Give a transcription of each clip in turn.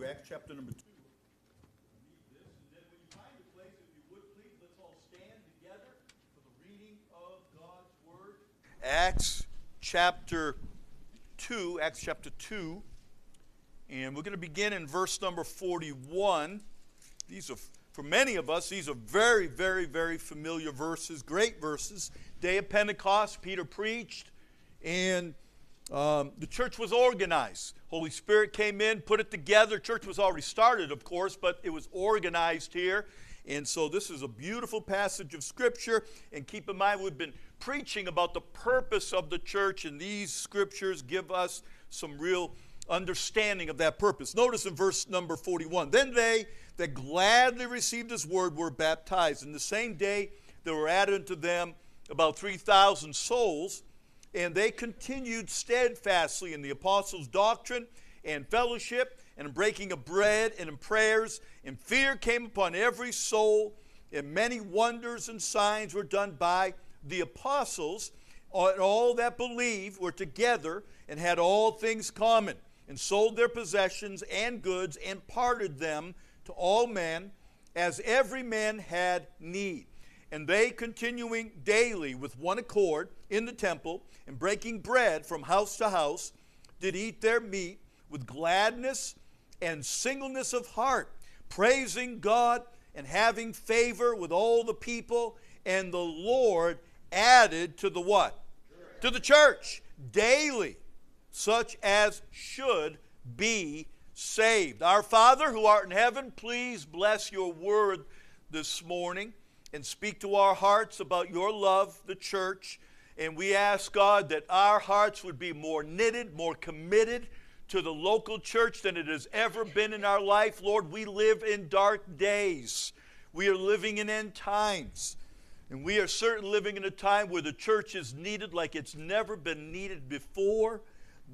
2, Acts chapter number 2. Acts chapter 2, Acts chapter 2, and we're going to begin in verse number 41. These are, for many of us, these are very, very, very familiar verses, great verses. Day of Pentecost, Peter preached, and um, the church was organized. Holy Spirit came in, put it together. Church was already started, of course, but it was organized here. And so this is a beautiful passage of Scripture. And keep in mind, we've been preaching about the purpose of the church, and these scriptures give us some real understanding of that purpose. Notice in verse number 41 Then they that gladly received his word were baptized. In the same day, there were added unto them about 3,000 souls, and they continued steadfastly in the apostles' doctrine and fellowship, and in breaking of bread, and in prayers. And fear came upon every soul, and many wonders and signs were done by the apostles and all that believed were together and had all things common, and sold their possessions and goods and parted them to all men as every man had need. And they, continuing daily with one accord in the temple and breaking bread from house to house, did eat their meat with gladness and singleness of heart, praising God and having favor with all the people. And the Lord added to the what? Church. To the church daily, such as should be saved. Our Father who art in heaven, please bless your word this morning and speak to our hearts about your love, the church. And we ask God that our hearts would be more knitted, more committed to the local church than it has ever been in our life. Lord, we live in dark days. We are living in end times. And we are certainly living in a time where the church is needed like it's never been needed before.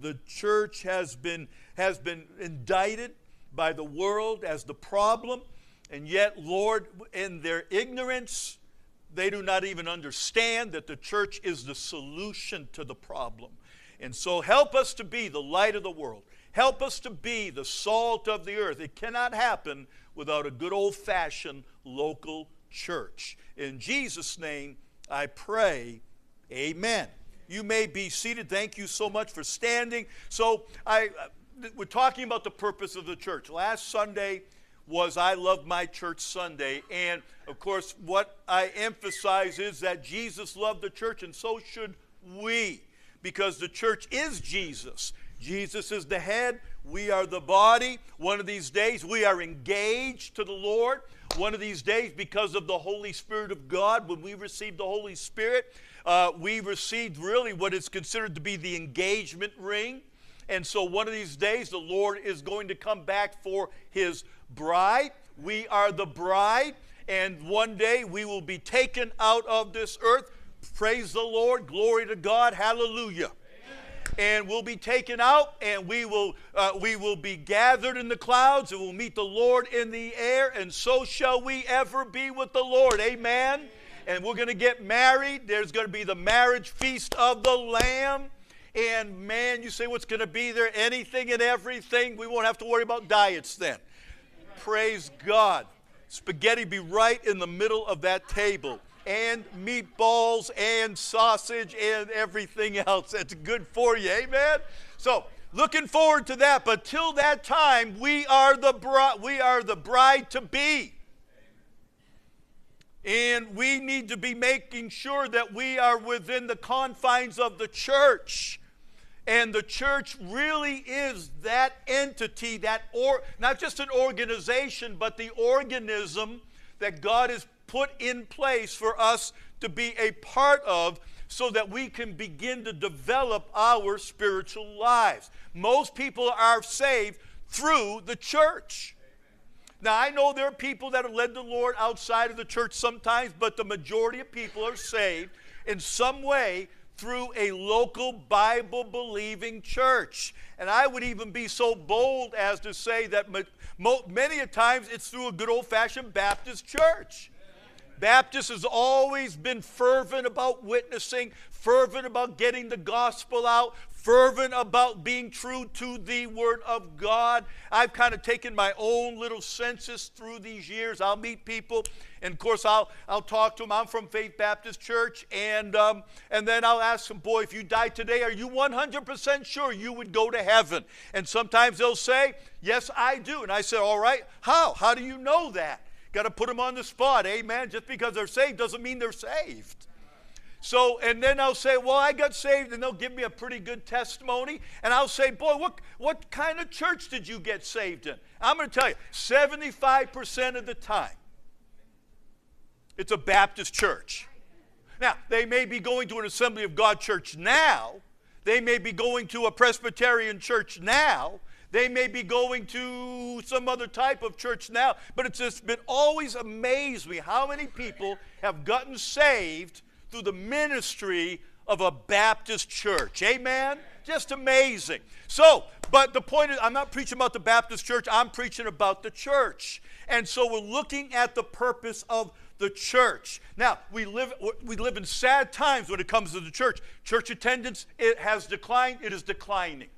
The church has been, has been indicted by the world as the problem. And yet, Lord, in their ignorance, they do not even understand that the church is the solution to the problem. And so, help us to be the light of the world. Help us to be the salt of the earth. It cannot happen without a good old fashioned local church. In Jesus' name, I pray, amen. You may be seated. Thank you so much for standing. So, I, uh, we're talking about the purpose of the church. Last Sunday was I Love My Church Sunday. And of course, what I emphasize is that Jesus loved the church, and so should we, because the church is Jesus. Jesus is the head, we are the body. One of these days, we are engaged to the Lord. One of these days, because of the Holy Spirit of God, when we received the Holy Spirit, uh, we received really what is considered to be the engagement ring. And so, one of these days, the Lord is going to come back for his bride. We are the bride, and one day we will be taken out of this earth. Praise the Lord. Glory to God. Hallelujah and we'll be taken out and we will, uh, we will be gathered in the clouds and we'll meet the Lord in the air, and so shall we ever be with the Lord. Amen. And we're going to get married. There's going to be the marriage feast of the Lamb. And man, you say what's going to be there? Anything and everything. We won't have to worry about diets then. Praise God. Spaghetti be right in the middle of that table and meatballs and sausage and everything else that's good for you. Amen. So, looking forward to that, but till that time, we are the bride, we are the bride to be. And we need to be making sure that we are within the confines of the church. And the church really is that entity, that or not just an organization, but the organism that God has put in place for us to be a part of so that we can begin to develop our spiritual lives. Most people are saved through the church. Now, I know there are people that have led the Lord outside of the church sometimes, but the majority of people are saved in some way through a local Bible believing church. And I would even be so bold as to say that many a times it's through a good old fashioned Baptist church. Baptist has always been fervent about witnessing, fervent about getting the gospel out, fervent about being true to the Word of God. I've kind of taken my own little census through these years. I'll meet people, and of course, I'll, I'll talk to them. I'm from Faith Baptist Church, and, um, and then I'll ask them, Boy, if you died today, are you 100% sure you would go to heaven? And sometimes they'll say, Yes, I do. And I say, All right, how? How do you know that? Got to put them on the spot. Amen. Just because they're saved doesn't mean they're saved. So, and then I'll say, well, I got saved, and they'll give me a pretty good testimony. And I'll say, boy, what, what kind of church did you get saved in? I'm going to tell you, 75% of the time, it's a Baptist church. Now, they may be going to an Assembly of God church now. They may be going to a Presbyterian church now. They may be going to some other type of church now. But it's just been always amazed me how many people have gotten saved through the ministry of a Baptist church. Amen? Just amazing. So, but the point is, I'm not preaching about the Baptist church, I'm preaching about the church. And so we're looking at the purpose of the church. Now, we live, we live in sad times when it comes to the church. Church attendance, it has declined, it is declining.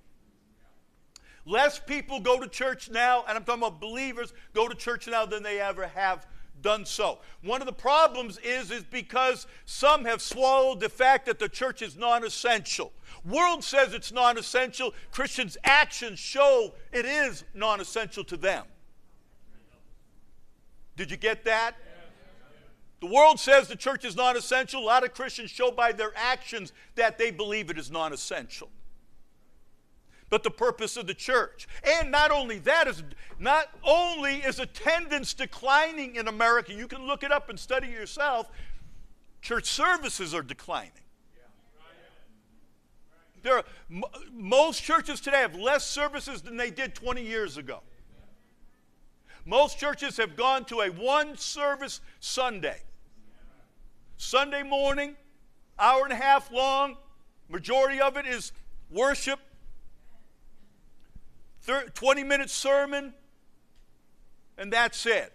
Less people go to church now, and I'm talking about believers, go to church now than they ever have done so. One of the problems is, is because some have swallowed the fact that the church is non-essential. World says it's non-essential. Christians' actions show it is non-essential to them. Did you get that? The world says the church is non-essential. A lot of Christians show by their actions that they believe it is non-essential but the purpose of the church. And not only that is not only is attendance declining in America, you can look it up and study yourself, church services are declining. There are, most churches today have less services than they did 20 years ago. Most churches have gone to a one service Sunday. Sunday morning, hour and a half long, majority of it is worship 20 minute sermon, and that's it.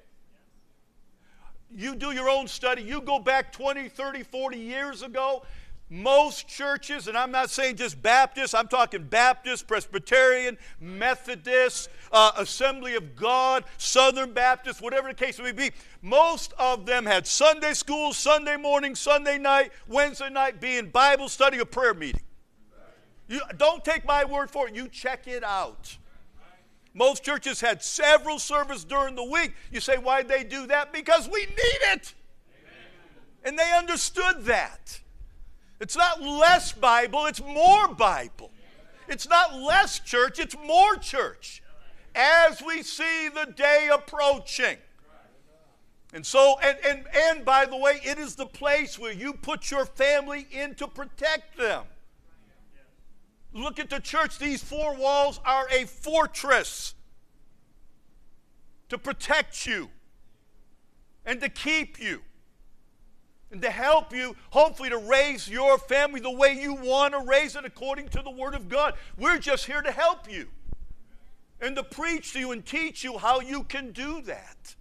You do your own study. You go back 20, 30, 40 years ago. Most churches, and I'm not saying just Baptist, I'm talking Baptist, Presbyterian, Methodist, uh, Assembly of God, Southern Baptist, whatever the case may be, most of them had Sunday school, Sunday morning, Sunday night, Wednesday night being Bible study or prayer meeting. You, don't take my word for it, you check it out. Most churches had several services during the week. You say, why'd they do that? Because we need it. Amen. And they understood that. It's not less Bible, it's more Bible. It's not less church, it's more church. As we see the day approaching. And so, and, and, and by the way, it is the place where you put your family in to protect them. Look at the church. These four walls are a fortress to protect you and to keep you and to help you, hopefully, to raise your family the way you want to raise it according to the Word of God. We're just here to help you and to preach to you and teach you how you can do that.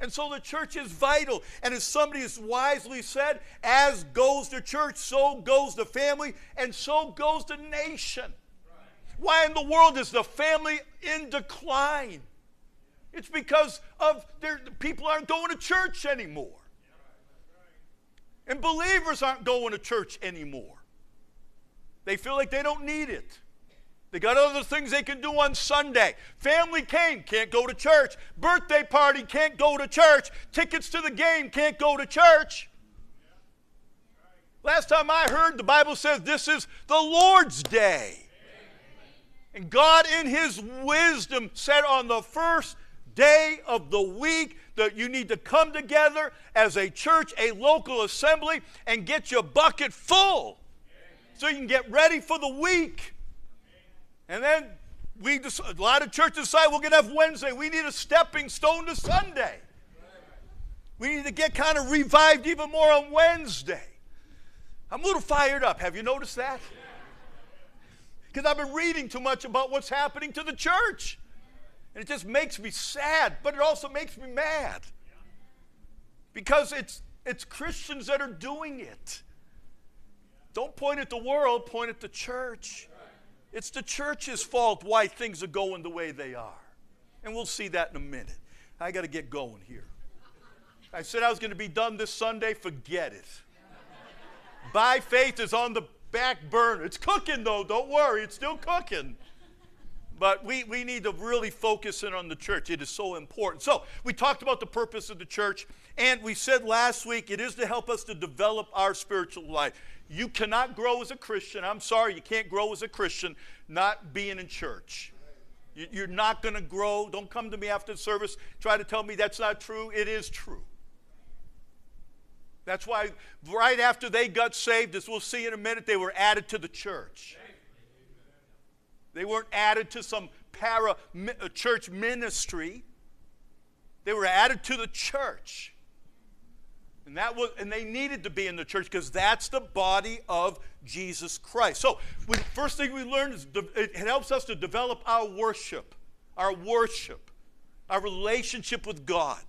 And so the church is vital. And as somebody has wisely said, as goes the church, so goes the family, and so goes the nation. Why in the world is the family in decline? It's because of their, people aren't going to church anymore. And believers aren't going to church anymore. They feel like they don't need it. They got other things they can do on Sunday. Family came, can't go to church. Birthday party, can't go to church. Tickets to the game, can't go to church. Last time I heard, the Bible says this is the Lord's day. And God, in His wisdom, said on the first day of the week that you need to come together as a church, a local assembly, and get your bucket full so you can get ready for the week. And then we a lot of churches decide we're going to have Wednesday. We need a stepping stone to Sunday. We need to get kind of revived even more on Wednesday. I'm a little fired up. Have you noticed that? Because I've been reading too much about what's happening to the church. And it just makes me sad, but it also makes me mad. Because it's It's Christians that are doing it. Don't point at the world, point at the church. It's the church's fault why things are going the way they are. And we'll see that in a minute. I got to get going here. I said I was going to be done this Sunday. Forget it. By faith is on the back burner. It's cooking, though. Don't worry, it's still cooking. But we, we need to really focus in on the church. It is so important. So, we talked about the purpose of the church, and we said last week it is to help us to develop our spiritual life. You cannot grow as a Christian. I'm sorry, you can't grow as a Christian not being in church. You're not going to grow. Don't come to me after the service, try to tell me that's not true. It is true. That's why, right after they got saved, as we'll see in a minute, they were added to the church. They weren't added to some para uh, church ministry, they were added to the church. And that was, and they needed to be in the church because that's the body of Jesus Christ. So, we, first thing we learned is it helps us to develop our worship, our worship, our relationship with God.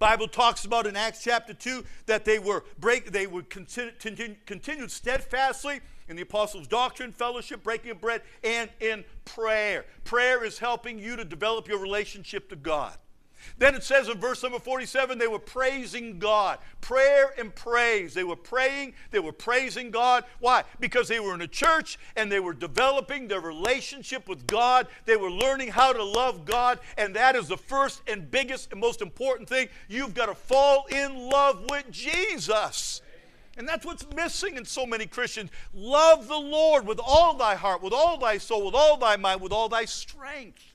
Bible talks about in Acts chapter 2 that they were break they would continue, continue, continued steadfastly in the apostles' doctrine, fellowship, breaking of bread, and in prayer. Prayer is helping you to develop your relationship to God. Then it says in verse number 47 they were praising God. Prayer and praise. They were praying, they were praising God. Why? Because they were in a church and they were developing their relationship with God. They were learning how to love God, and that is the first and biggest and most important thing. You've got to fall in love with Jesus. And that's what's missing in so many Christians. Love the Lord with all thy heart, with all thy soul, with all thy mind, with all thy strength.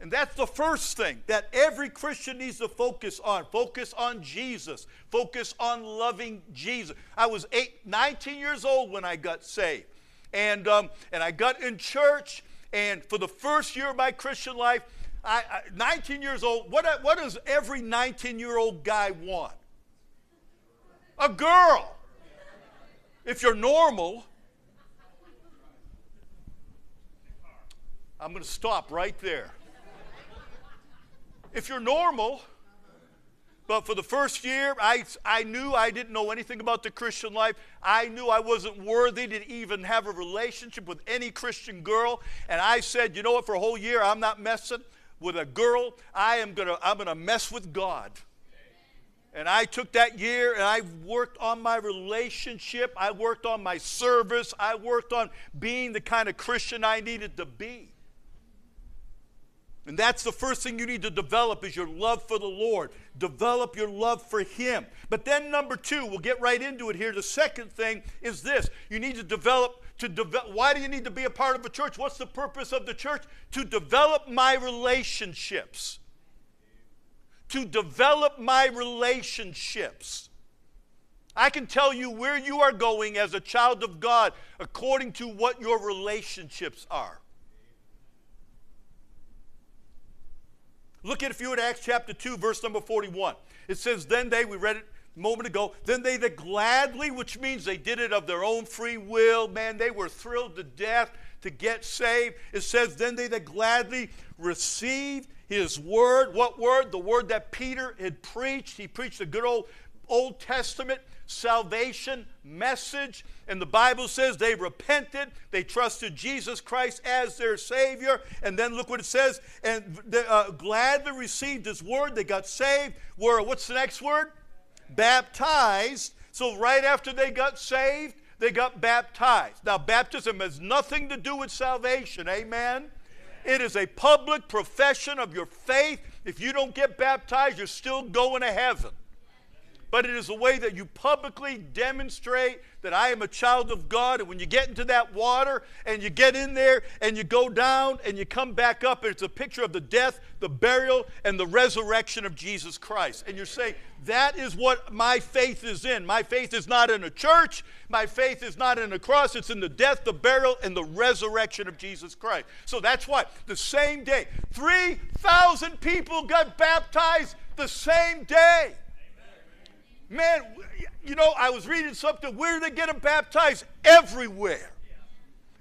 And that's the first thing that every Christian needs to focus on. Focus on Jesus. Focus on loving Jesus. I was eight, 19 years old when I got saved. And, um, and I got in church, and for the first year of my Christian life, I, I 19 years old, what, what does every 19 year old guy want? A girl. If you're normal, I'm going to stop right there if you're normal, but for the first year, I, I knew I didn't know anything about the Christian life. I knew I wasn't worthy to even have a relationship with any Christian girl. And I said, you know what, for a whole year, I'm not messing with a girl. I am going to I'm going to mess with God. And I took that year and I worked on my relationship. I worked on my service. I worked on being the kind of Christian I needed to be. And that's the first thing you need to develop is your love for the Lord. Develop your love for Him. But then number two, we'll get right into it here. The second thing is this: you need to develop to develop. Why do you need to be a part of a church? What's the purpose of the church? To develop my relationships. To develop my relationships. I can tell you where you are going as a child of God according to what your relationships are. Look at if you at Acts chapter 2, verse number 41. It says, Then they, we read it a moment ago, then they that gladly, which means they did it of their own free will, man, they were thrilled to death to get saved. It says, Then they that gladly received his word. What word? The word that Peter had preached. He preached the good old Old Testament salvation message. And the Bible says they repented, they trusted Jesus Christ as their Savior. And then look what it says, and they uh, gladly received His word. They got saved. Were, what's the next word? Baptized. So right after they got saved, they got baptized. Now, baptism has nothing to do with salvation. Amen? It is a public profession of your faith. If you don't get baptized, you're still going to heaven but it is a way that you publicly demonstrate that I am a child of God. And when you get into that water and you get in there and you go down and you come back up, it's a picture of the death, the burial, and the resurrection of Jesus Christ. And you're saying, that is what my faith is in. My faith is not in a church. My faith is not in a cross. It's in the death, the burial, and the resurrection of Jesus Christ. So that's why the same day, 3,000 people got baptized the same day. Man, you know, I was reading something. Where they get them baptized? Everywhere.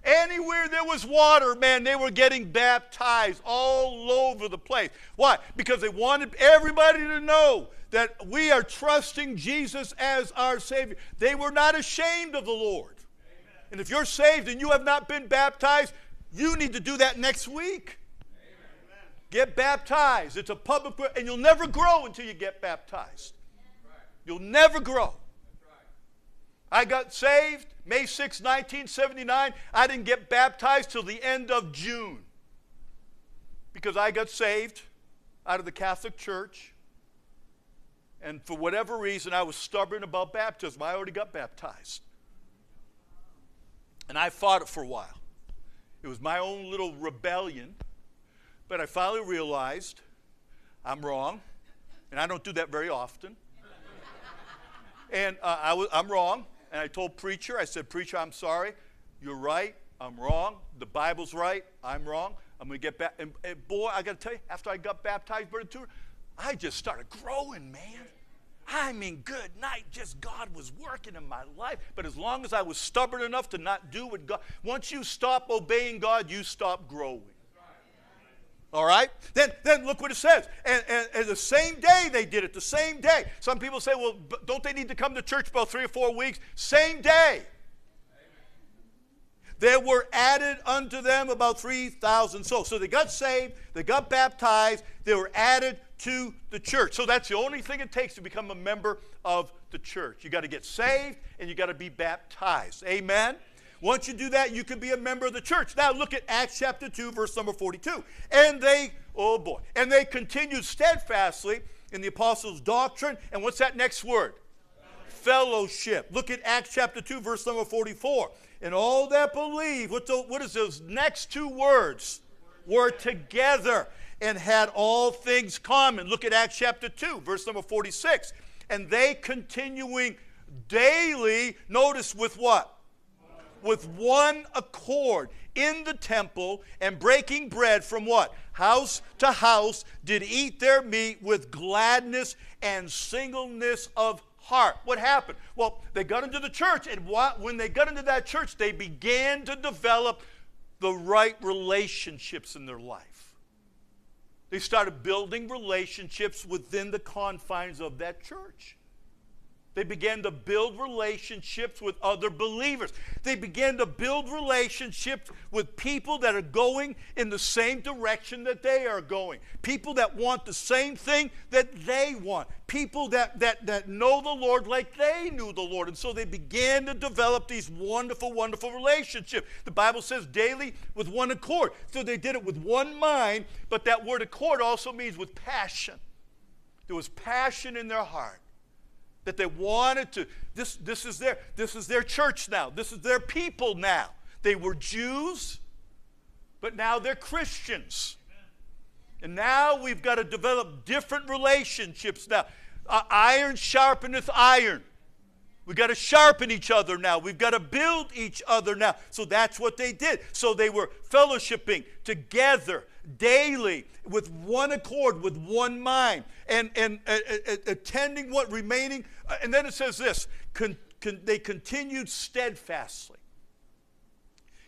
Anywhere there was water, man, they were getting baptized all over the place. Why? Because they wanted everybody to know that we are trusting Jesus as our Savior. They were not ashamed of the Lord. Amen. And if you're saved and you have not been baptized, you need to do that next week. Amen. Get baptized. It's a public, and you'll never grow until you get baptized. You'll never grow. I got saved May 6, 1979. I didn't get baptized till the end of June because I got saved out of the Catholic Church. And for whatever reason, I was stubborn about baptism. I already got baptized. And I fought it for a while. It was my own little rebellion. But I finally realized I'm wrong. And I don't do that very often. And uh, I was, I'm wrong. And I told preacher, I said, Preacher, I'm sorry. You're right. I'm wrong. The Bible's right. I'm wrong. I'm going to get back. And, and, boy, I got to tell you, after I got baptized, Brother Tudor, I just started growing, man. I mean, good night. Just God was working in my life. But as long as I was stubborn enough to not do what God, once you stop obeying God, you stop growing. All right? Then, then look what it says. And, and, and, the same day they did it, the same day. Some people say, well, don't they need to come to church about three or four weeks? Same day. There were added unto them about 3,000 souls. So they got saved, they got baptized, they were added to the church. So that's the only thing it takes to become a member of the church. You got to get saved and you got to be baptized. Amen? Once you do that, you can be a member of the church. Now look at Acts chapter 2, verse number 42. And they, oh boy, and they continued steadfastly in the apostles' doctrine. And what's that next word? Fellowship. Look at Acts chapter 2, verse number 44. And all that believe, what, the, what is those next two words? Were together and had all things common. Look at Acts chapter 2, verse number 46. And they continuing daily, notice with what? With one accord in the temple and breaking bread from what? House to house, did eat their meat with gladness and singleness of heart. What happened? Well, they got into the church, and when they got into that church, they began to develop the right relationships in their life. They started building relationships within the confines of that church. They began to build relationships with other believers. They began to build relationships with people that are going in the same direction that they are going. People that want the same thing that they want. People that, that, that know the Lord like they knew the Lord. And so they began to develop these wonderful, wonderful relationships. The Bible says daily with one accord. So they did it with one mind, but that word accord also means with passion. There was passion in their heart that they wanted to this this is their this is their church now this is their people now they were jews but now they're christians and now we've got to develop different relationships now uh, iron sharpeneth iron We've got to sharpen each other now. We've got to build each other now. So that's what they did. So they were fellowshipping together daily with one accord, with one mind, and, and uh, attending what remaining. Uh, and then it says this con, con, they continued steadfastly.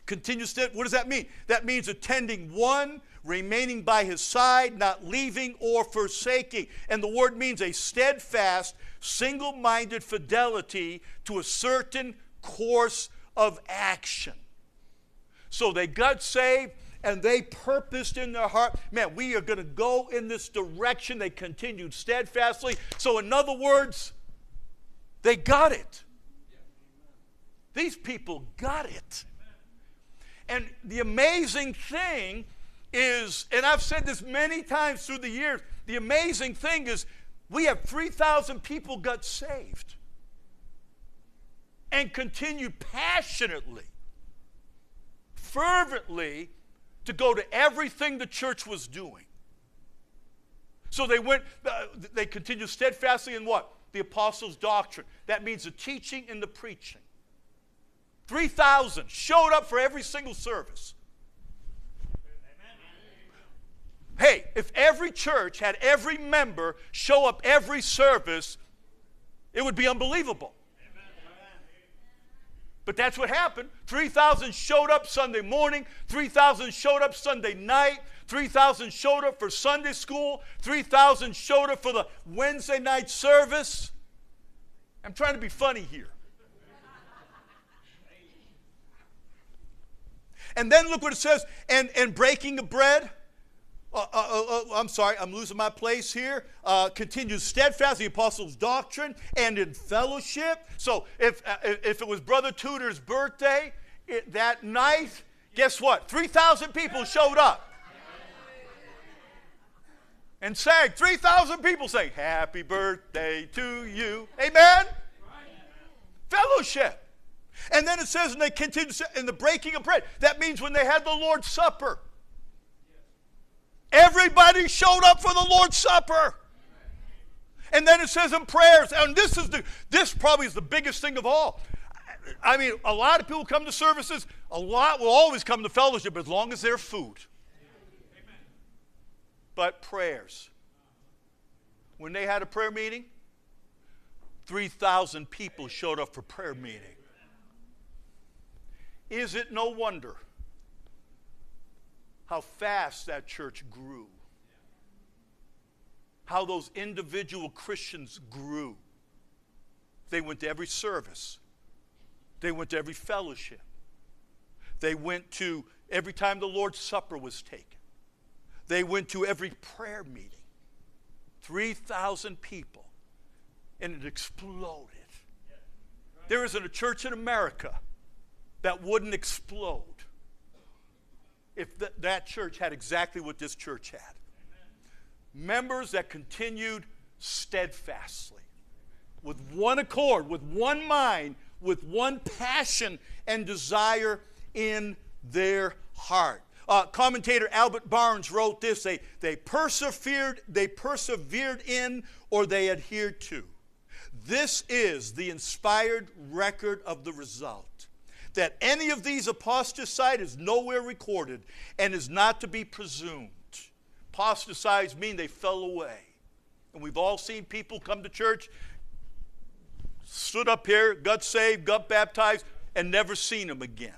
Continue stead. What does that mean? That means attending one, remaining by his side, not leaving or forsaking. And the word means a steadfast, single minded fidelity to a certain course of action. So they got saved and they purposed in their heart, man, we are going to go in this direction. They continued steadfastly. So, in other words, they got it. These people got it. And the amazing thing is, and I've said this many times through the years, the amazing thing is we have 3,000 people got saved and continued passionately, fervently to go to everything the church was doing. So they went, uh, they continued steadfastly in what? The apostles' doctrine. That means the teaching and the preaching. 3,000 showed up for every single service. Hey, if every church had every member show up every service, it would be unbelievable. But that's what happened. 3,000 showed up Sunday morning, 3,000 showed up Sunday night, 3,000 showed up for Sunday school, 3,000 showed up for the Wednesday night service. I'm trying to be funny here. And then look what it says, and, and breaking of bread. Uh, uh, uh, uh I'm sorry, I'm losing my place here. Uh, continues steadfast the apostles' doctrine and in fellowship. So if, uh, if it was Brother Tudor's birthday it, that night, guess what? 3,000 people showed up and sang. 3,000 people sang, Happy birthday to you. Amen? Fellowship. And then it says, and they continued in the breaking of bread. That means when they had the Lord's Supper. Everybody showed up for the Lord's Supper. And then it says in prayers, and this is the this probably is the biggest thing of all. I mean, a lot of people come to services, a lot will always come to fellowship as long as there's food. But prayers. When they had a prayer meeting, 3,000 people showed up for prayer meeting. Is it no wonder how fast that church grew? How those individual Christians grew. They went to every service, they went to every fellowship, they went to every time the Lord's Supper was taken, they went to every prayer meeting. 3,000 people, and it exploded. There isn't a church in America that wouldn't explode if th- that church had exactly what this church had. Members that continued steadfastly, with one accord, with one mind, with one passion and desire in their heart. Uh, commentator Albert Barnes wrote this: they, they persevered, they persevered in, or they adhered to. This is the inspired record of the result that any of these apostatized is nowhere recorded and is not to be presumed. Apostatized mean they fell away. And we've all seen people come to church, stood up here, got saved, got baptized, and never seen them again.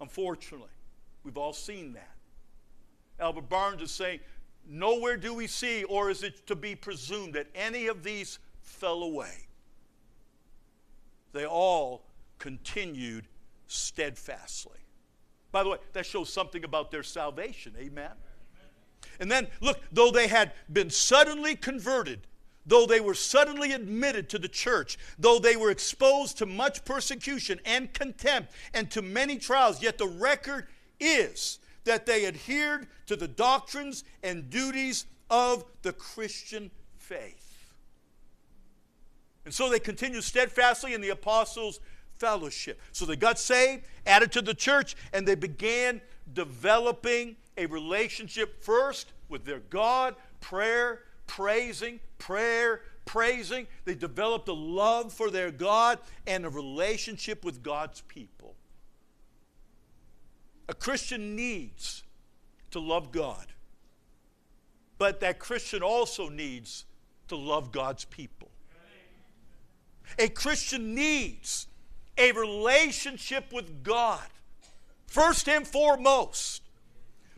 Unfortunately, we've all seen that. Albert Barnes is saying, Nowhere do we see, or is it to be presumed, that any of these fell away. They all continued steadfastly. By the way, that shows something about their salvation. Amen. And then, look, though they had been suddenly converted, though they were suddenly admitted to the church, though they were exposed to much persecution and contempt and to many trials, yet the record is that they adhered to the doctrines and duties of the Christian faith. And so they continued steadfastly in the apostles' fellowship. So they got saved, added to the church, and they began developing a relationship first with their God, prayer, praising, prayer, praising. They developed a love for their God and a relationship with God's people. A Christian needs to love God, but that Christian also needs to love God's people. A Christian needs a relationship with God, first and foremost.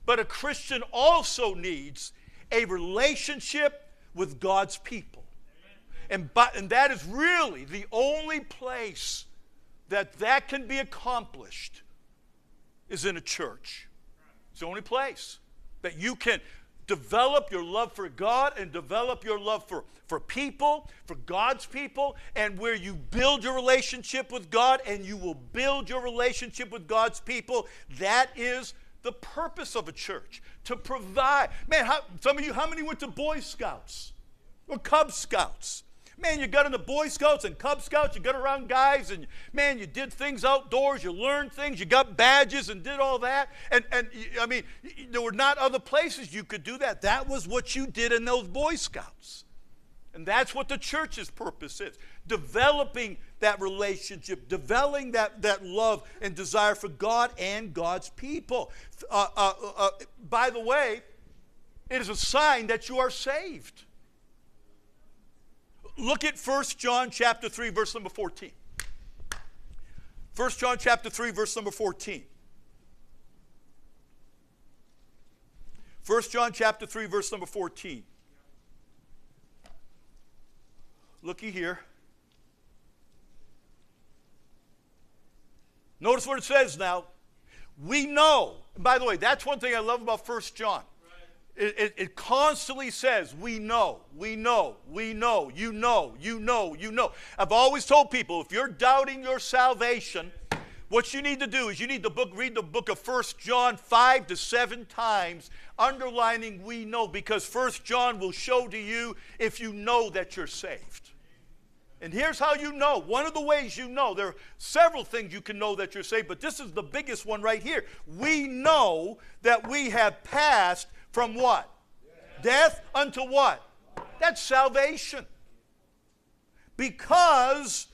But a Christian also needs a relationship with God's people. And, but, and that is really the only place that that can be accomplished is in a church. It's the only place that you can develop your love for God and develop your love for, for people, for God's people, and where you build your relationship with God and you will build your relationship with God's people. That is the purpose of a church to provide. Man, how, some of you, how many went to Boy Scouts or Cub Scouts? Man, you got in the Boy Scouts and Cub Scouts, you got around guys, and man, you did things outdoors, you learned things, you got badges and did all that. And, and I mean, there were not other places you could do that. That was what you did in those Boy Scouts. And that's what the church's purpose is developing that relationship, developing that, that love and desire for God and God's people. Uh, uh, uh, by the way, it is a sign that you are saved. Look at 1 John chapter 3 verse number 14. 1 John chapter 3, verse number 14. 1 John chapter 3, verse number 14. Looky here. Notice what it says now. We know. By the way, that's one thing I love about 1 John. It, it, it, constantly says, We know, we know, we know, you know, you know, you know. I've always told people if you're doubting your salvation, what you need to do is you need to book, read the book of First John five to seven times, underlining we know, because First John will show to you if you know that you're saved. And here's how you know. One of the ways you know, there are several things you can know that you're saved, but this is the biggest one right here. We know that we have passed from what? Death unto what? That's salvation. Because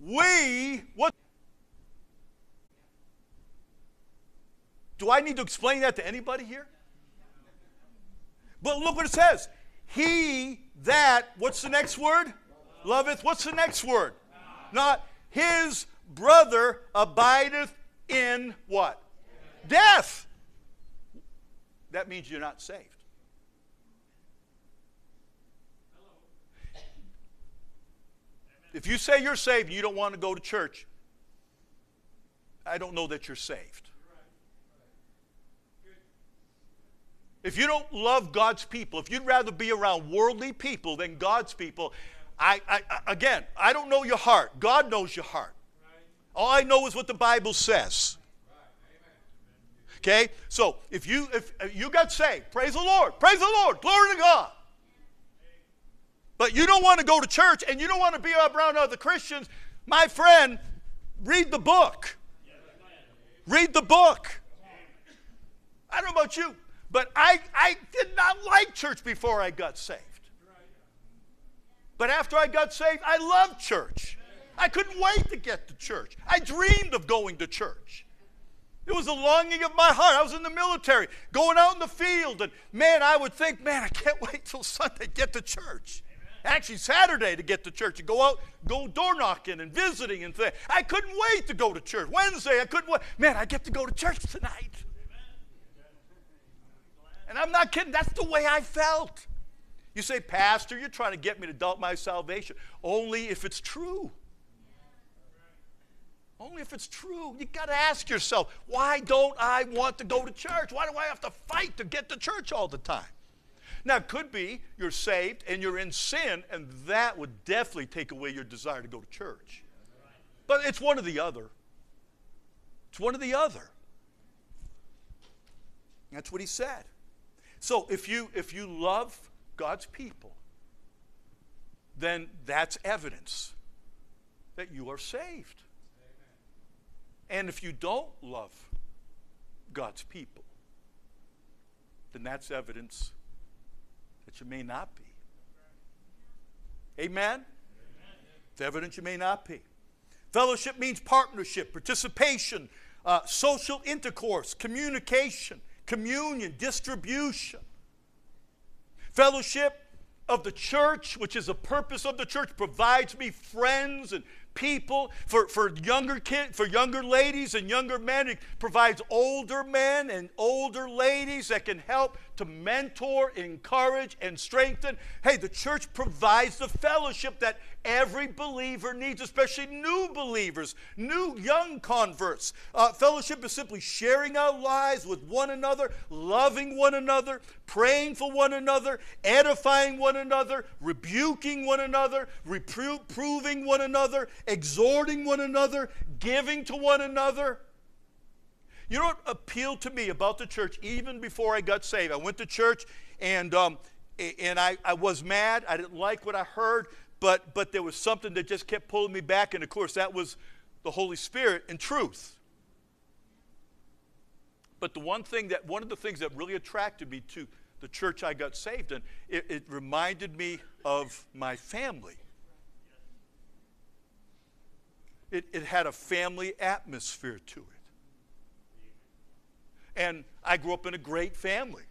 we, what? Do I need to explain that to anybody here? But look what it says. He that, what's the next word? Loveth. What's the next word? Not his brother abideth in what? Death that means you're not saved. If you say you're saved and you don't want to go to church, I don't know that you're saved. If you don't love God's people, if you'd rather be around worldly people than God's people, I, I, again, I don't know your heart. God knows your heart. All I know is what the Bible says. Okay? So if you if uh, you got saved, praise the Lord. Praise the Lord. Glory to God. But you don't want to go to church and you don't want to be around other Christians, my friend, read the book. Read the book. I don't know about you, but I, I did not like church before I got saved. But after I got saved, I loved church. I couldn't wait to get to church. I dreamed of going to church. It was a longing of my heart. I was in the military, going out in the field, and man, I would think, man, I can't wait till Sunday to get to church. Amen. Actually, Saturday to get to church and go out, go door knocking and visiting and things. I couldn't wait to go to church. Wednesday, I couldn't wait. Man, I get to go to church tonight. And I'm not kidding. That's the way I felt. You say, Pastor, you're trying to get me to doubt my salvation. Only if it's true. Only if it's true. You got to ask yourself, why don't I want to go to church? Why do I have to fight to get to church all the time? Now, it could be you're saved and you're in sin, and that would definitely take away your desire to go to church. But it's one or the other. It's one or the other. That's what he said. So if you if you love God's people, then that's evidence that you are saved. And if you don't love God's people, then that's evidence that you may not be. Amen? It's evidence you may not be. Fellowship means partnership, participation, uh, social intercourse, communication, communion, distribution. Fellowship of the church, which is the purpose of the church, provides me friends and people for, for younger kids for younger ladies and younger men it provides older men and older ladies that can help to mentor encourage and strengthen hey the church provides the fellowship that every believer needs especially new believers new young converts uh, fellowship is simply sharing our lives with one another loving one another praying for one another edifying one another rebuking one another reproving one another exhorting one another, giving to one another. You know what appealed to me about the church even before I got saved? I went to church and, um, and I, I was mad. I didn't like what I heard, but, but there was something that just kept pulling me back. And of course, that was the Holy Spirit and truth. But the one thing that, one of the things that really attracted me to the church I got saved in, it, it reminded me of my family. it, it had a family atmosphere to it. And I grew up in a great family.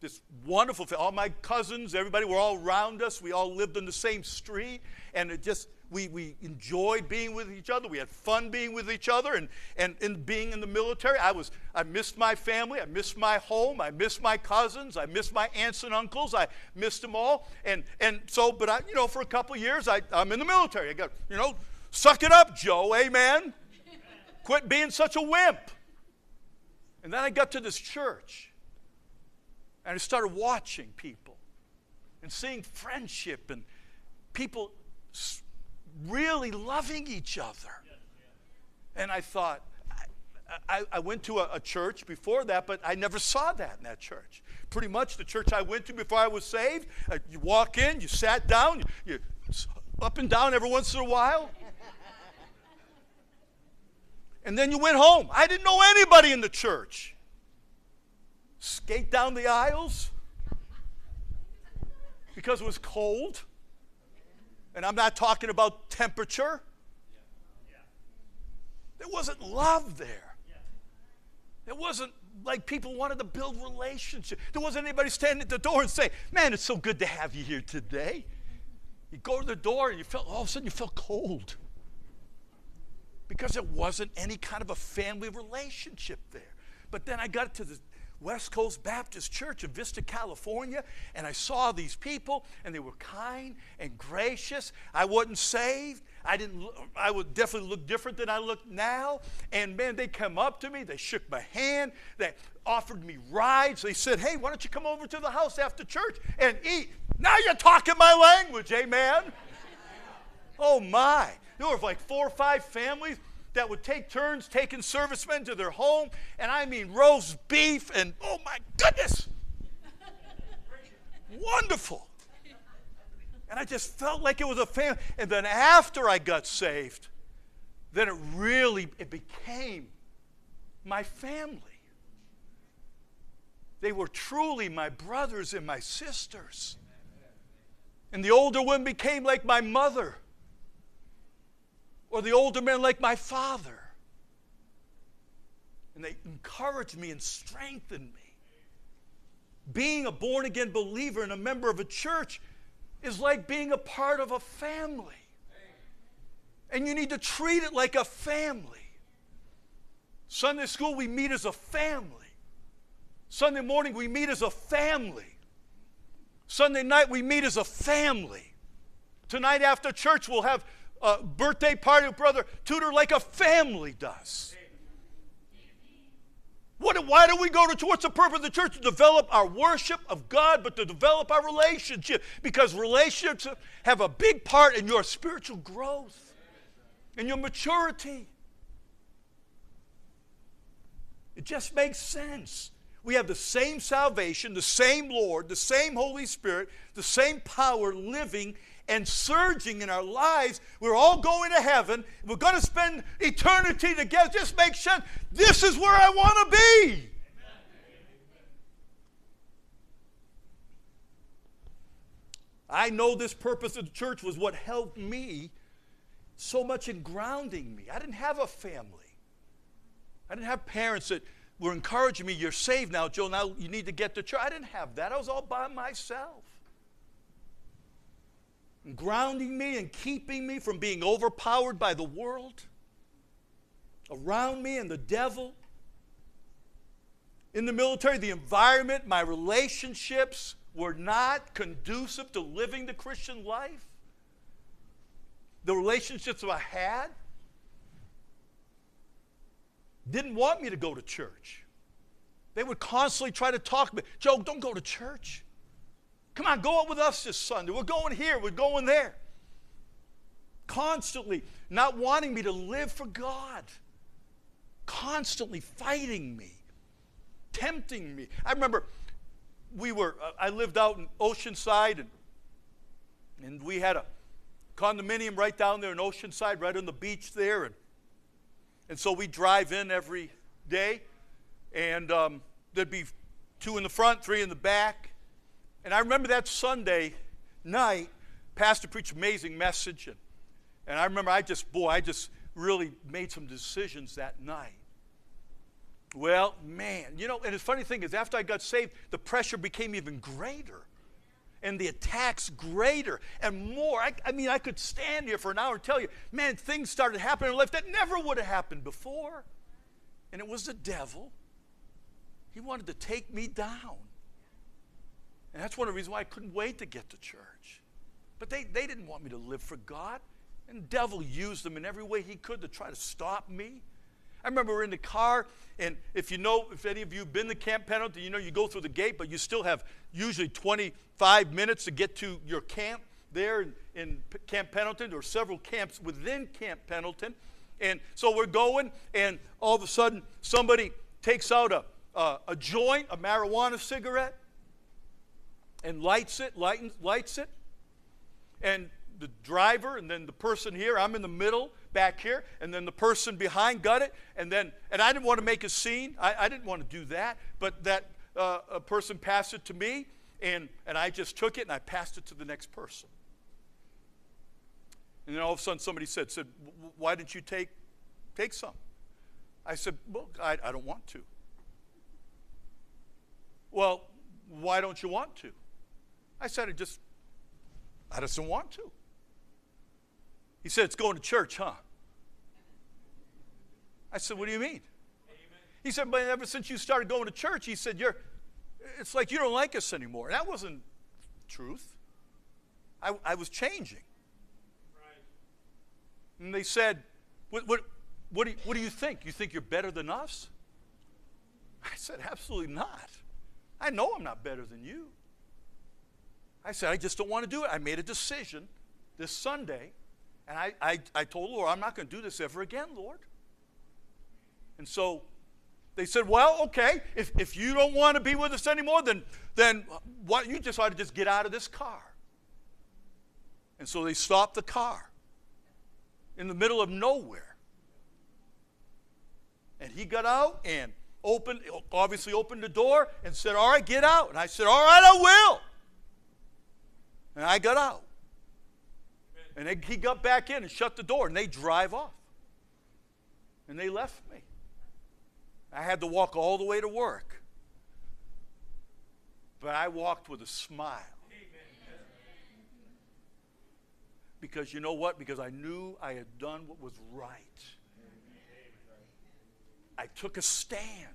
this wonderful, family. all my cousins, everybody were all around us. We all lived in the same street, and it just we, we enjoyed being with each other. We had fun being with each other and, and, and being in the military. I was I missed my family. I missed my home. I missed my cousins. I missed my aunts and uncles. I missed them all. And and so, but I, you know, for a couple years I, I'm in the military. I got, you know, suck it up, Joe. Amen. Quit being such a wimp. And then I got to this church. And I started watching people and seeing friendship and people really loving each other. And I thought, I, I went to a, a, church before that, but I never saw that in that church. Pretty much the church I went to before I was saved, uh, you walk in, you sat down, you, you up and down every once in a while. And then you went home. I didn't know anybody in the church skate down the aisles because it was cold. And I'm not talking about temperature. There wasn't love there. There wasn't like people wanted to build relationship. There wasn't anybody standing at the door and say, "Man, it's so good to have you here today." You go to the door and you felt all of a sudden you felt cold because it wasn't any kind of a family relationship there. But then I got to the West Coast Baptist Church in Vista, California, and I saw these people, and they were kind and gracious. I wasn't saved. I didn't. I would definitely look different than I look now. And man, they come up to me. They shook my hand. They offered me rides. They said, "Hey, why don't you come over to the house after church and eat?" Now you're talking my language, amen. oh my! There were like four or five families that would take turns taking servicemen to their home, and I mean roast beef, and oh my goodness, wonderful. And I just felt like it was a family. And then after I got saved, then it really it became my family. They were truly my brothers and my sisters. And the older one became like my mother or the older men like my father. And they encouraged me and strengthened me. Being a born again believer and a member of a church is like being a part of a family. And you need to treat it like a family. Sunday school, we meet as a family. Sunday morning, we meet as a family. Sunday night, we meet as a family. Tonight after church, we'll have birthday party with Brother Tudor like a family does. What, why do we go to church? What's the purpose of the church? To develop our worship of God, but to develop our relationship. Because relationships have a big part in your spiritual growth, and your maturity. It just makes sense. We have the same salvation, the same Lord, the same Holy Spirit, the same power living and surging in our lives. We're all going to heaven. We're going to spend eternity together. Just make sure this is where I want to be. I know this purpose of the church was what helped me so much in grounding me. I didn't have a family. I didn't have parents that were encouraging me, you're saved now, Joe, now you need to get to church. I didn't have that. I was all by myself grounding me and keeping me from being overpowered by the world around me and the devil. In the military, the environment, my relationships were not conducive to living the Christian life. The relationships I had didn't want me to go to church. They would constantly try to talk to me. Joe, don't go to church. Come on, go out with us this Sunday. We're going here, we're going there. Constantly not wanting me to live for God, constantly fighting me, tempting me. I remember we were, uh, I lived out in Oceanside, and, and we had a condominium right down there in Oceanside, right on the beach there. And, and so we drive in every day, and um, there'd be two in the front, three in the back. And I remember that Sunday night, Pastor preached amazing message. And, and I remember I just, boy, I just really made some decisions that night. Well, man, you know, and the funny thing is, after I got saved, the pressure became even greater and the attacks greater and more. I, I, mean, I could stand here for an hour and tell you, man, things started happening in life that never would have happened before. And it was the devil. He wanted to take me down. And that's one of the reasons why I couldn't wait to get to church. But they, they didn't want me to live for God. And devil used them in every way he could to try to stop me. I remember we're in the car, and if you know, if any of you have been to Camp Pendleton, you know you go through the gate, but you still have usually 25 minutes to get to your camp there in, in Camp Pendleton, or several camps within Camp Pendleton. And so we're going, and all of a sudden somebody takes out a, a, a joint, a marijuana cigarette, and lights it, light, lights it. And the driver and then the person here, I'm in the middle back here, and then the person behind got it, and then, and I didn't want to make a scene. I, I didn't want to do that, but that uh, a person passed it to me, and, and I just took it and I passed it to the next person. And then all of a sudden somebody said, said why didn't you take, take some? I said, well, I, I don't want to. Well, why don't you want to? I said, I just, I just don't want to. He said, It's going to church, huh? I said, What do you mean? Amen. He said, But ever since you started going to church, he said, You're it's like you don't like us anymore. And that wasn't truth. I, I was changing. Right. And they said, what, what, what, do you, what do you think? You think you're better than us? I said, Absolutely not. I know I'm not better than you. I said, I just don't want to do it. I made a decision this Sunday and I, I, I told Lord, I'm not going to do this ever again, Lord. And so they said, Well, okay, if, if you don't want to be with us anymore, then, then what, you just ought to just get out of this car. And so they stopped the car in the middle of nowhere. And he got out and opened, obviously opened the door and said, All right, get out. And I said, All right, I will. And I got out. And they, he got back in and shut the door, and they drive off. And they left me. I had to walk all the way to work. But I walked with a smile. Because you know what? Because I knew I had done what was right. I took a stand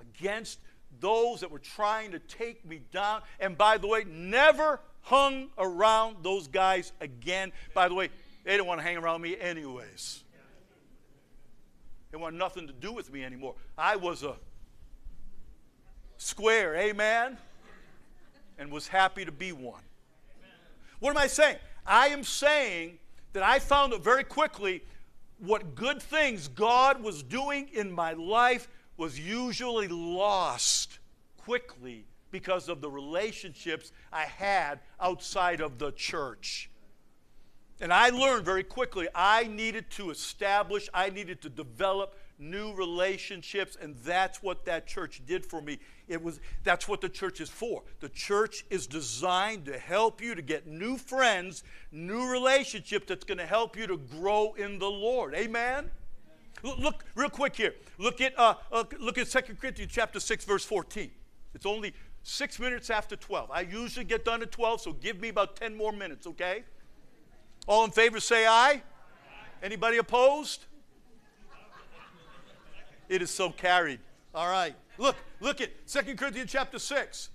against those that were trying to take me down. And by the way, never hung around those guys again. By the way, they didn't want to hang around me anyways. They want nothing to do with me anymore. I was a square, amen, and was happy to be one. What am I saying? I am saying that I found out very quickly what good things God was doing in my life was usually lost quickly because of the relationships I had outside of the church. And I learned very quickly I needed to establish, I needed to develop new relationships and that's what that church did for me. It was that's what the church is for. The church is designed to help you to get new friends, new relationship that's going to help you to grow in the Lord. Amen. Look, real quick here. Look at uh, uh, look at 2 Corinthians chapter 6 verse 14. It's only six minutes after 12. I usually get done at 12, so give me about 10 more minutes, okay? All in favor say aye. aye. Anybody opposed? It is so carried. All right. Look, look at 2 Corinthians chapter 6.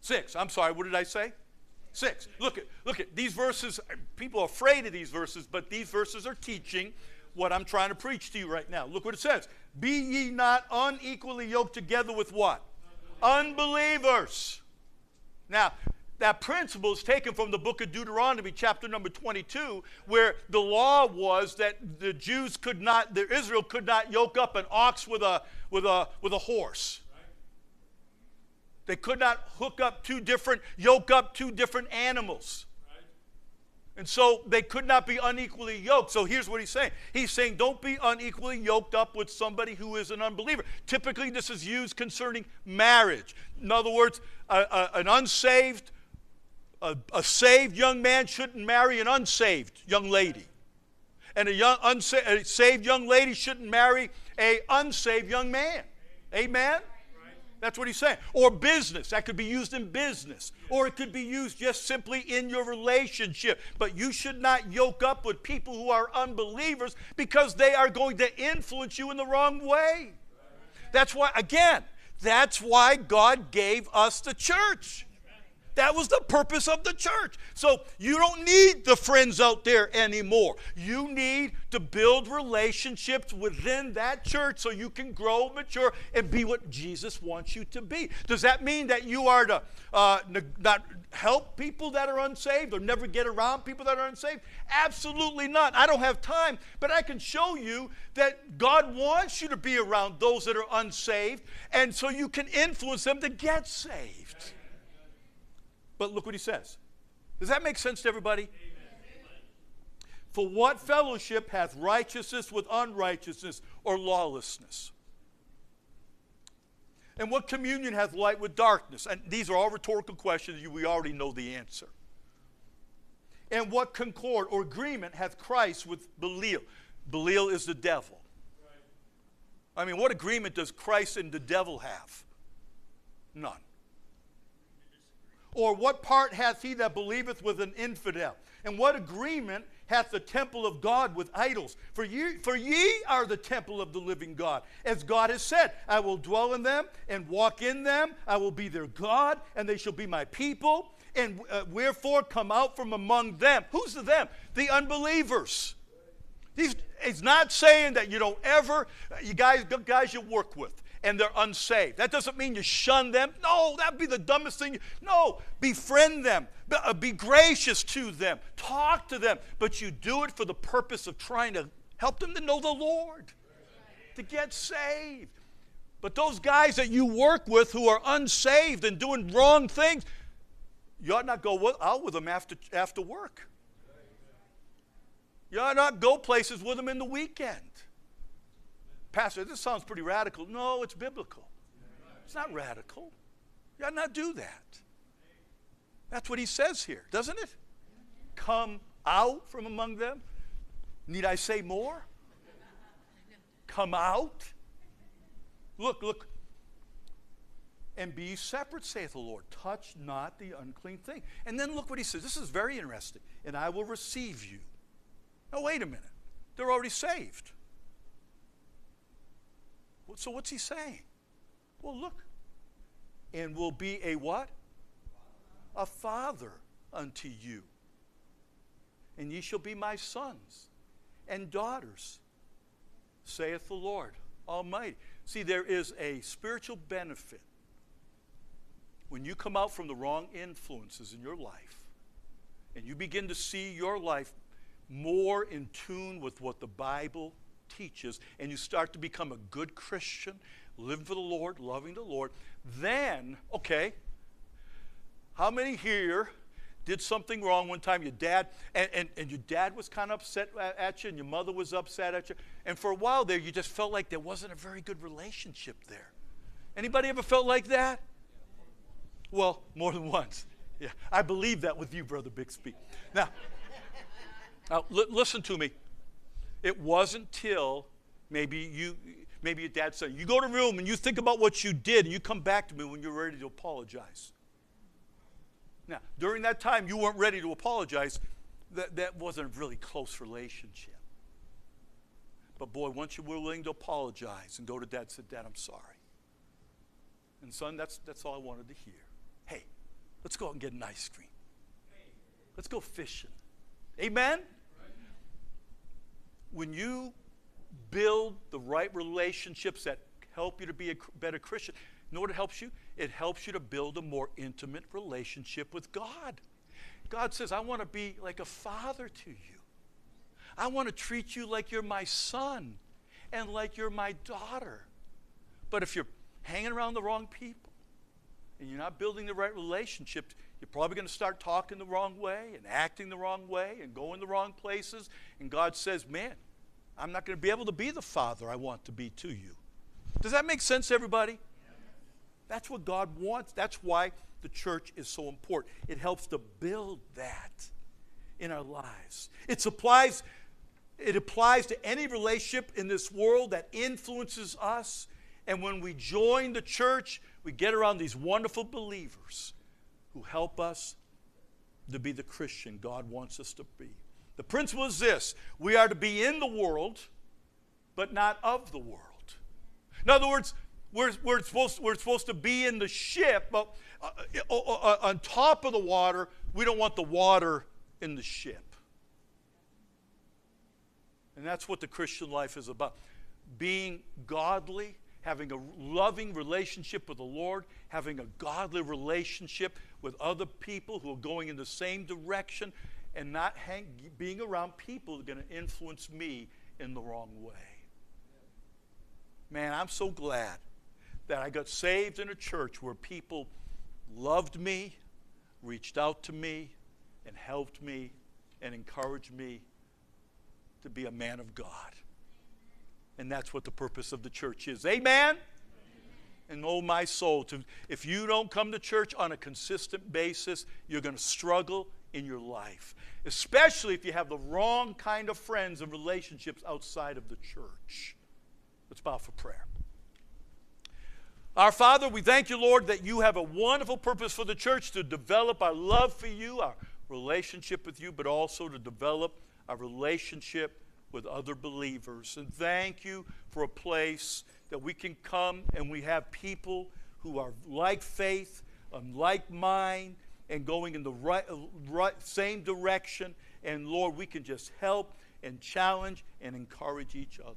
6. I'm sorry, what did I say? 6. Look at look at these verses. People are afraid of these verses, but these verses are teaching what I'm trying to preach to you right now. Look what it says. Be ye not unequally yoked together with what? unbelievers. Now, that principle is taken from the book of Deuteronomy, chapter number 22, where the law was that the Jews could not, the Israel could not yoke up an ox with a, with a, with a horse. They could not hook up two different, yoke up two different animals. And so they could not be unequally yoked. So here's what he's saying He's saying, don't be unequally yoked up with somebody who is an unbeliever. Typically, this is used concerning marriage. In other words, a, a, an unsaved, a, a saved young man shouldn't marry an unsaved young lady. And a young unsa- a saved young lady shouldn't marry a unsaved young man. Amen? That's what he's saying. Or business. That could be used in business. Or it could be used just simply in your relationship. But you should not yoke up with people who are unbelievers because they are going to influence you in the wrong way. That's why, again, that's why God gave us the church. That was the purpose of the church. So you don't need the friends out there anymore. You need to build relationships within that church so you can grow, mature, and be what Jesus wants you to be. Does that mean that you are to uh, not help people that are unsaved or never get around people that are unsaved? Absolutely not. I don't have time, but I can show you that God wants you to be around those that are unsaved, and so you can influence them to get saved. But look what he says. Does that make sense to everybody? Amen. For what fellowship hath righteousness with unrighteousness or lawlessness? And what communion hath light with darkness? And these are all rhetorical questions. We already know the answer. And what concord or agreement hath Christ with Belial? Belial is the devil. I mean, what agreement does Christ and the devil have? None. Or what part hath he that believeth with an infidel? And what agreement hath the temple of God with idols? For ye, for ye are the temple of the living God. As God has said, I will dwell in them and walk in them. I will be their God, and they shall be my people. And uh, wherefore come out from among them. Who's the them? The unbelievers. He's, he's not saying that you don't ever, you guys, guys you work with and they're unsaved. That doesn't mean you shun them. No, that'd be the dumbest thing. No, befriend them, uh, be gracious to them, talk to them, but you do it for the purpose of trying to help them to know the Lord, to get saved. But those guys that you work with who are unsaved and doing wrong things, you ought not go out with them after, after work. You ought not go places with them in the weekend. Pastor, this sounds pretty radical. No, it's biblical. It's not radical. You ought not do that. That's what he says here, doesn't it? Come out from among them. Need I say more? Come out. Look, look. And be separate, saith the Lord. Touch not the unclean thing. And then look what he says. This is very interesting. And I will receive you. Now, wait a minute. They're already saved. So what's he saying? Well, look. And will be a what? A father unto you. And ye shall be my sons and daughters, saith the Lord Almighty. See, there is a spiritual benefit when you come out from the wrong influences in your life and you begin to see your life more in tune with what the Bible teaches, and you start to become a good Christian, living for the Lord, loving the Lord, then, okay, how many here did something wrong one time? Your dad, and, and, and your dad was kind of upset at you, and your mother was upset at you, and for a while there, you just felt like there wasn't a very good relationship there. Anybody ever felt like that? Well, more than once. Yeah, I believe that with you, Brother Bixby. Now, now l- listen to me. It wasn't till maybe you, maybe your dad said, you go to the room and you think about what you did and you come back to me when you're ready to apologize. Now, during that time, you weren't ready to apologize. That, that wasn't a really close relationship. But boy, once you were willing to apologize and go to dad said, Dad, I'm sorry. And son, that's, that's all I wanted to hear. Hey, let's go out and get an ice cream. Let's go fishing. Amen? When you build the right relationships that help you to be a better Christian, you know what it helps you? It helps you to build a more intimate relationship with God. God says, I want to be like a father to you. I want to treat you like you're my son and like you're my daughter. But if you're hanging around the wrong people and you're not building the right relationship, you're probably going to start talking the wrong way and acting the wrong way and going the wrong places. And God says, Man, I'm not going to be able to be the father I want to be to you. Does that make sense, everybody? That's what God wants. That's why the church is so important. It helps to build that in our lives. It supplies It applies to any relationship in this world that influences us. And when we join the church, we get around these wonderful believers who help us to be the Christian God wants us to be. The principle is this we are to be in the world, but not of the world. In other words, we're, we're, supposed, we're supposed to be in the ship, but uh, uh, uh, on top of the water, we don't want the water in the ship. And that's what the Christian life is about being godly, having a loving relationship with the Lord, having a godly relationship with other people who are going in the same direction, and not hang, being around people that are going to influence me in the wrong way. Man, I'm so glad that I got saved in a church where people loved me, reached out to me, and helped me and encouraged me to be a man of God. And that's what the purpose of the church is. Amen? And oh, my soul, to, if you don't come to church on a consistent basis, you're going to struggle in your life, especially if you have the wrong kind of friends and relationships outside of the church. Let's bow for prayer. Our Father, we thank you, Lord, that you have a wonderful purpose for the church to develop our love for you, our relationship with you, but also to develop our relationship with other believers. And thank you for a place that we can come and we have people who are like faith, and like mind, and going in the right, right, same direction. And Lord, we can just help and challenge and encourage each other.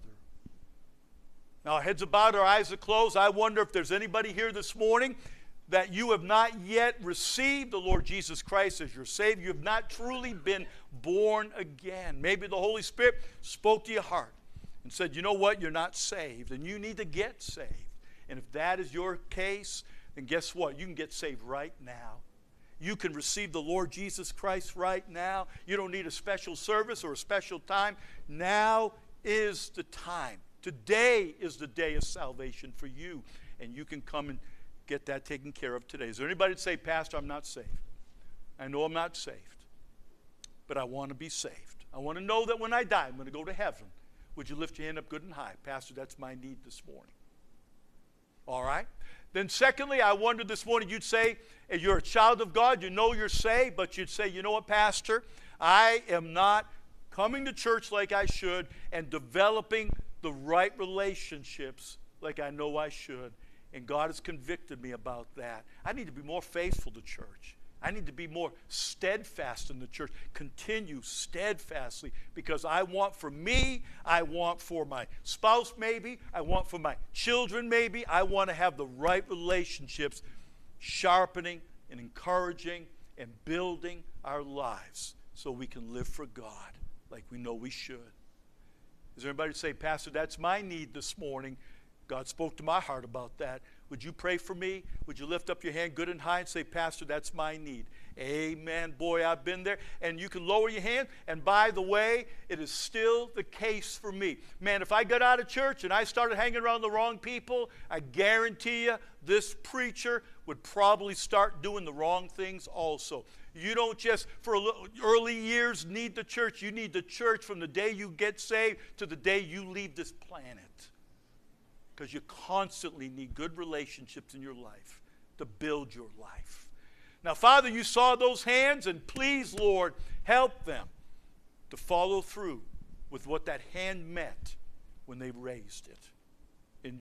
Now, heads bowed, our eyes are closed. I wonder if there's anybody here this morning that you have not yet received the Lord Jesus Christ as your Savior. You have not truly been born again. Maybe the Holy Spirit spoke to your heart and said, You know what? You're not saved, and you need to get saved. And if that is your case, then guess what? You can get saved right now. You can receive the Lord Jesus Christ right now. You don't need a special service or a special time. Now is the time. Today is the day of salvation for you, and you can come and get that taken care of today. Is there anybody that say, Pastor, I'm not saved? I know I'm not saved, but I want to be saved. I want to know that when I die, I'm going to go to heaven. Would you lift your hand up good and high? Pastor, that's my need this morning. All right? Then, secondly, I wonder this morning, you'd say, you're a child of God, you know you're saved, but you'd say, you know what, Pastor? I am not coming to church like I should and developing the right relationships like I know I should. And God has convicted me about that. I need to be more faithful to church. I need to be more steadfast in the church. Continue steadfastly because I want for me, I want for my spouse, maybe, I want for my children, maybe. I want to have the right relationships, sharpening and encouraging and building our lives so we can live for God like we know we should. Is there anybody say, Pastor, that's my need this morning? God spoke to my heart about that. Would you pray for me? Would you lift up your hand good and high and say, Pastor, that's my need? Amen. Boy, I've been there. And you can lower your hand. And by the way, it is still the case for me. Man, if I got out of church and I started hanging around the wrong people, I guarantee you this preacher would probably start doing the wrong things also. You don't just, for early years, need the church. You need the church from the day you get saved to the day you leave this planet because you constantly need good relationships in your life to build your life. Now, Father, you saw those hands, and please, Lord, help them to follow through with what that hand meant when they raised it.